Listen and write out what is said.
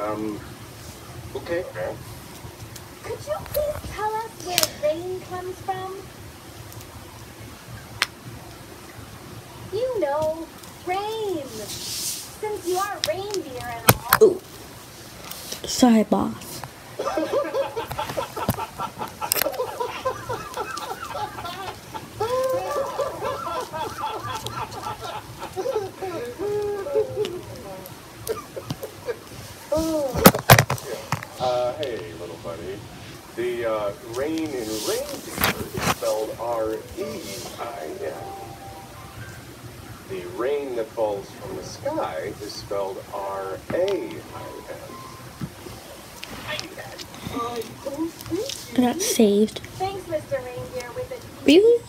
Um, okay. Could you please tell us where rain comes from? You know, rain. Since you are reindeer and all. Ooh. Sorry, boss. Uh, hey, little buddy. The uh, rain in reindeer is spelled R-E-I-N. The rain that falls from the sky is spelled R-A-I-N. I got saved. Thanks, Mr. Reindeer, with a Really?